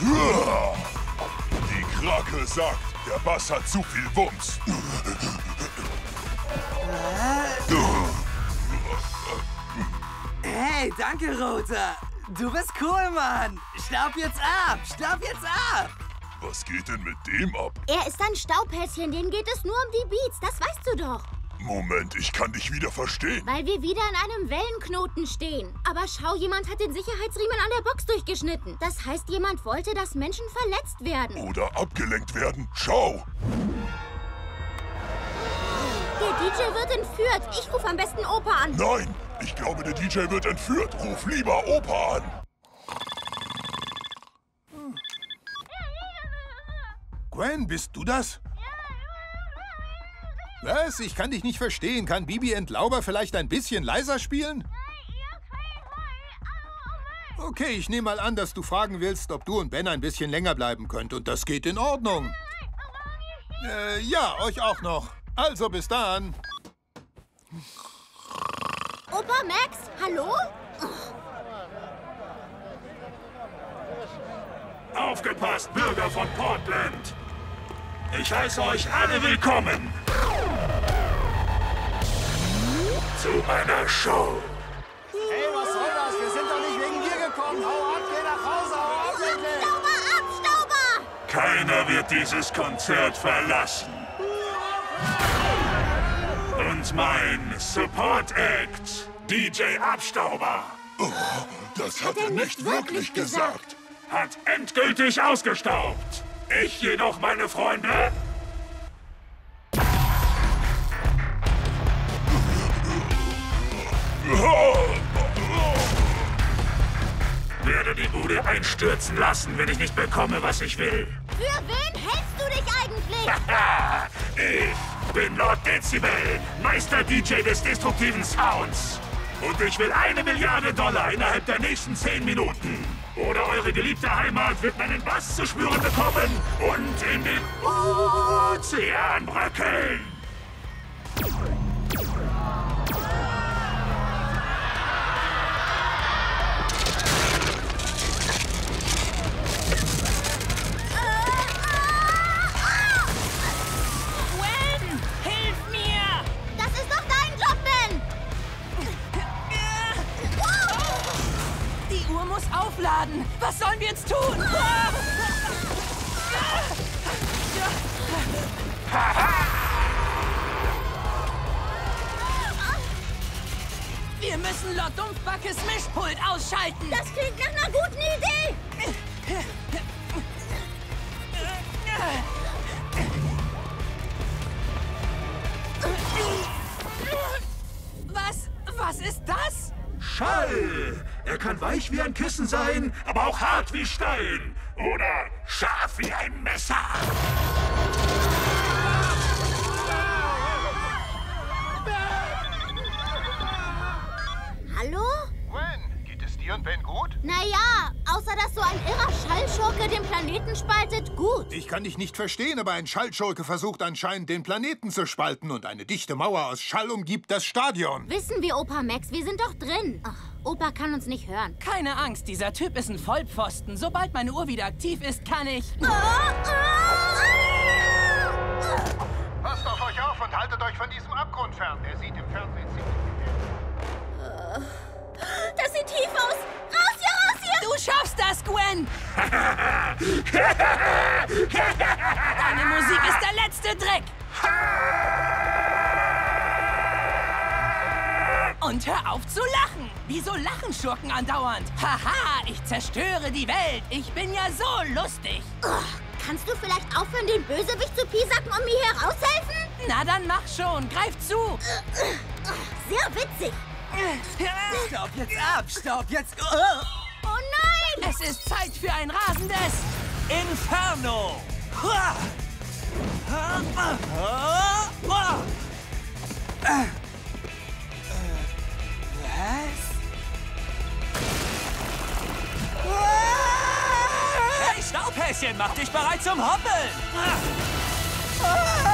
Die Krake sagt, der Bass hat zu viel Wumms. Hey, danke, Roter. Du bist cool, Mann. Staub jetzt ab. Staub jetzt ab. Was geht denn mit dem ab? Er ist ein Staubhäschen, denen geht es nur um die Beats, das weißt du doch. Moment, ich kann dich wieder verstehen. Weil wir wieder in einem Wellenknoten stehen. Aber schau, jemand hat den Sicherheitsriemen an der Box durchgeschnitten. Das heißt, jemand wollte, dass Menschen verletzt werden. Oder abgelenkt werden. Schau! Der DJ wird entführt. Ich rufe am besten Opa an. Nein, ich glaube, der DJ wird entführt. Ruf lieber Opa an. Gwen, bist du das? Was? Ich kann dich nicht verstehen. Kann Bibi Entlauber vielleicht ein bisschen leiser spielen? Okay, ich nehme mal an, dass du fragen willst, ob du und Ben ein bisschen länger bleiben könnt. Und das geht in Ordnung. Äh, ja, euch auch noch. Also bis dann. Opa Max, hallo? Aufgepasst, Bürger von Portland! Ich heiße euch alle willkommen zu meiner Show. Hey, was soll das? Wir sind doch nicht wegen dir gekommen. Hau ab, geh nach Hause, hau ab. Stauber, Abstauber! Keiner wird dieses Konzert verlassen. Und mein Support Act, DJ Abstauber, Oh, das hat er nicht wirklich gesagt. hat endgültig ausgestaubt. Ich jedoch, meine Freunde, werde die Bude einstürzen lassen, wenn ich nicht bekomme, was ich will. Für wen hältst du dich eigentlich? Ich bin Lord Dezibel, Meister-DJ des destruktiven Sounds. Und ich will eine Milliarde Dollar innerhalb der nächsten zehn Minuten. Oder eure geliebte Heimat wird meinen Bass zu spüren bekommen und in den Ozean bröckeln. Was sollen wir jetzt tun? Wir müssen Lord Dumpfbackes Mischpult ausschalten. Das klingt nach einer guten Idee! Was? Was ist das? Schall! Er kann weich wie ein Kissen sein, aber auch hart wie Stein. Oder scharf wie ein Messer. Hallo? Gwen, geht es dir und Ben gut? Naja, außer dass so ein irrer Schallschurke den Planeten spaltet, gut. Ich kann dich nicht verstehen, aber ein Schallschurke versucht anscheinend, den Planeten zu spalten und eine dichte Mauer aus Schall umgibt das Stadion. Wissen wir, Opa Max, wir sind doch drin. Ach, Opa kann uns nicht hören. Keine Angst, dieser Typ ist ein Vollpfosten. Sobald meine Uhr wieder aktiv ist, kann ich... Passt auf euch auf und haltet euch von diesem Abgrund fern. Der sieht im Fernsehen ziemlich Das sieht tief aus. Raus hier, raus hier! Du schaffst das, Gwen! Deine Musik ist der letzte Dreck! Und hör auf zu lachen! Wieso lachen Schurken andauernd? Haha, ich zerstöre die Welt! Ich bin ja so lustig! Oh, kannst du vielleicht aufhören, den Bösewicht zu piesacken und mir heraushelfen? Na dann mach schon, greif zu! Sehr witzig. Staub jetzt ab. Staub jetzt. Oh. Nein! Es ist Zeit für ein rasendes... Inferno. Ah. Ah. Äh. Was? Hey, Staubhäschen, mach dich bereit zum Hoppeln! Ah.